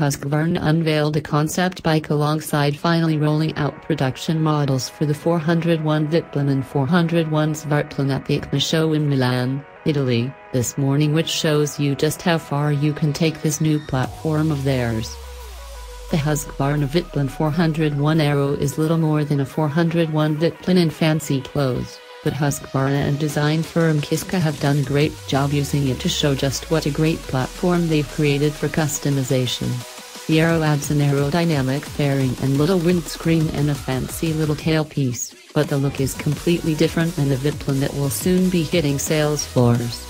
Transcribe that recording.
Husqvarna unveiled a concept bike alongside finally rolling out production models for the 401 Vitpilen and 401 Svartpilen at the EICMA show in Milan, Italy, this morning which shows you just how far you can take this new platform of theirs. The Husqvarna Vitpilen 401 Aero is little more than a 401 Vitpilen in fancy clothes but Husqvarna and design firm Kiska have done a great job using it to show just what a great platform they've created for customization. Aero adds an aerodynamic fairing and little windscreen and a fancy little tailpiece, but the look is completely different than the Vitpilen that will soon be hitting sales floors.